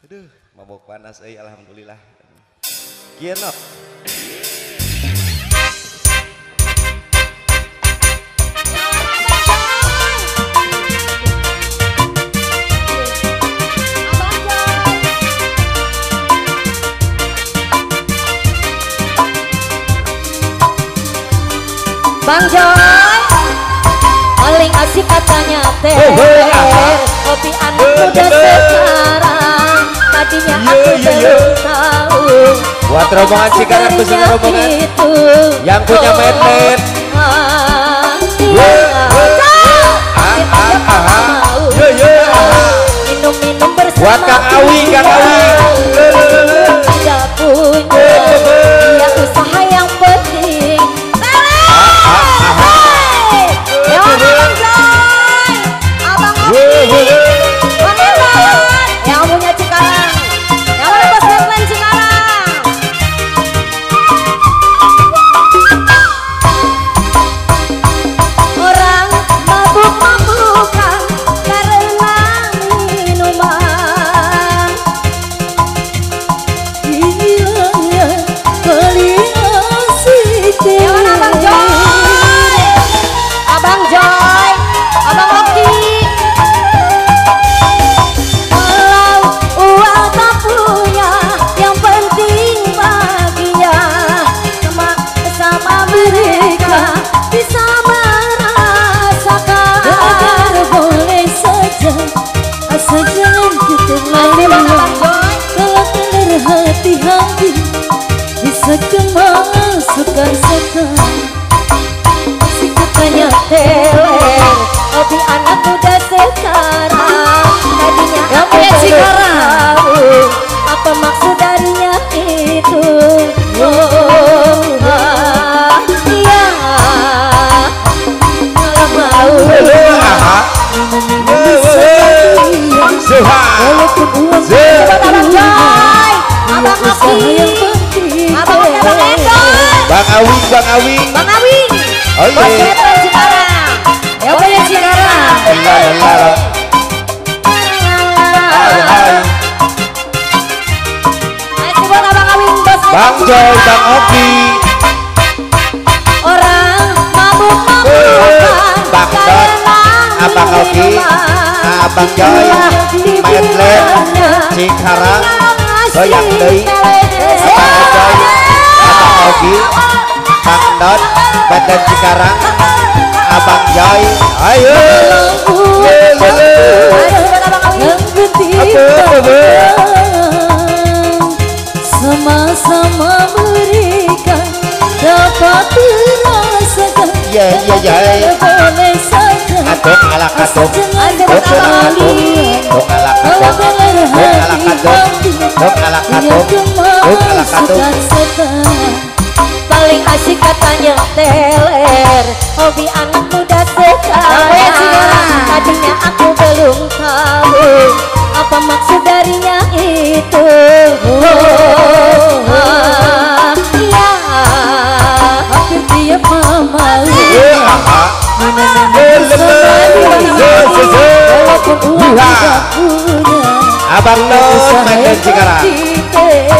Aduh, mabok panas eh alhamdulillah. Kieu. Bang Joy Paling asik katanya teh Kopi anak muda sekarang hatinya iya, aku tahu buat rombongan si sekarang besar rombongan itu, yang punya ah, ah, ah. medmed buat Kang Awi Kang Awi. usaha yang penting Bang Awing, Bang Awing Bang Awing Ya Bang Joy, Bang Oki. Orang mabuk-mabuk nah, Bang Joy, Abang Abang Joy, Cikarang goyang deui apa ogoy ogi Bang Don Badan Cikarang Abang Joy ayo. Sama-sama berikan dapat dirasakan. Ya ya ya, boleh dong ala ada dong ala kadong dong ala kadong dong ala paling asik katanya teler hobi anak muda sekarang. diga lá.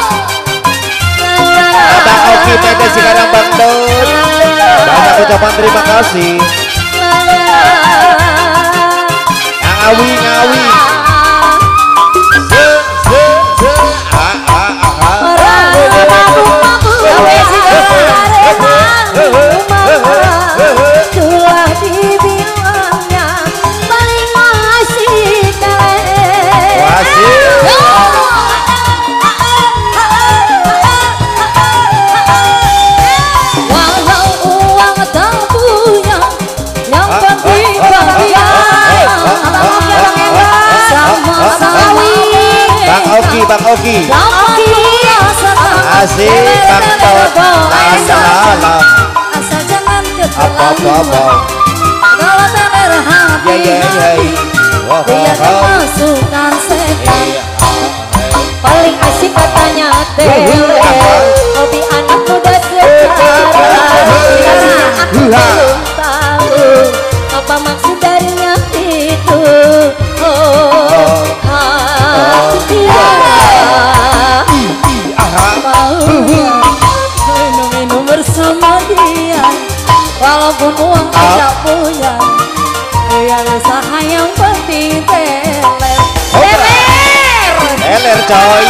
kita kasih kadang Bang Banyak ucapan terima kasih. Ngawi ngawi Bang Oki. Asik Bang Tot Salam Apa apa apa? Ya ya ya Wah, wah, wah. Dollar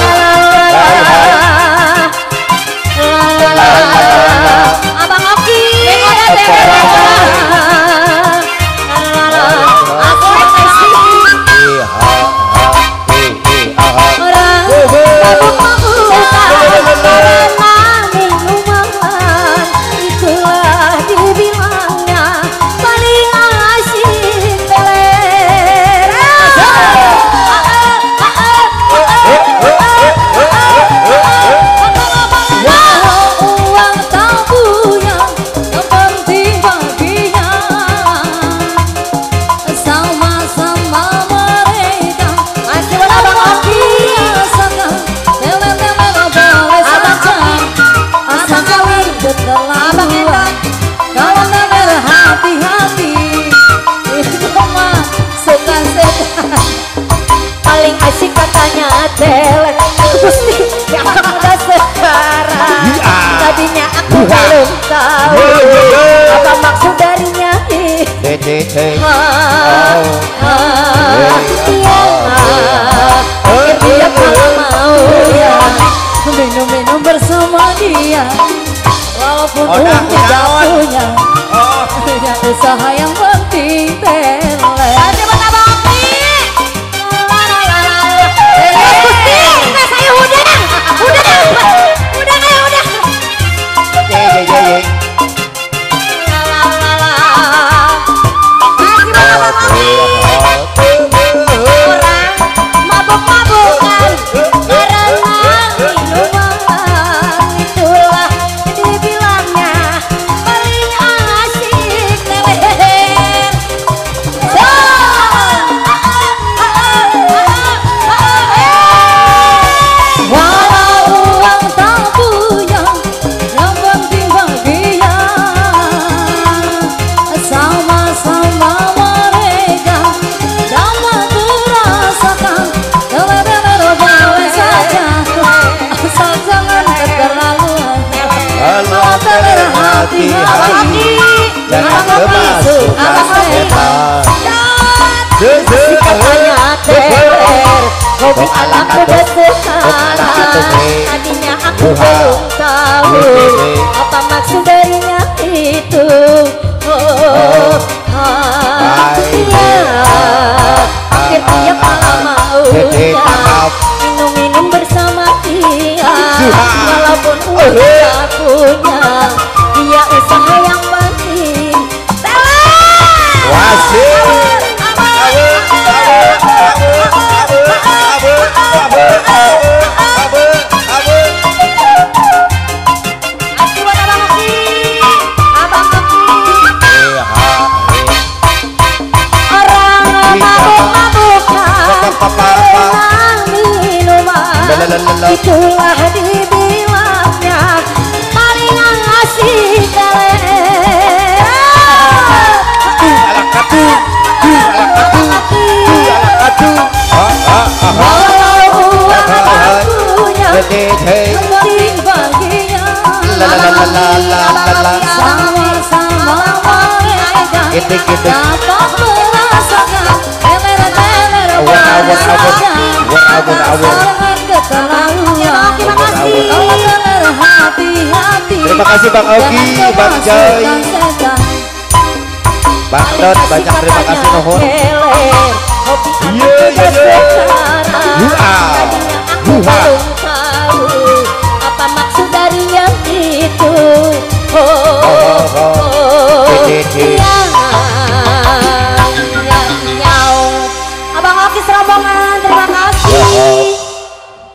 Gusti yang ada sekarang Tadinya aku belum tahu Apa maksud darinya. dari nyanyi Dia kalau mau ya Minum-minum bersama dia Walaupun oh, jatuhnya. tidak usaha yang penting भी अलग बस खाना Itulah dibilangnya Palingan ngasih tele Gitu gitu. Dapat merasakan teler teler. Awal awal awal awal awal. Terima kasih. Terima kasih, Bang Ogi, Jangan Bang Joy. setan. Bang Don banyak terima kasih nuhun Keler, hobi Iya, iya, iya. sekarang. Huha. Huha.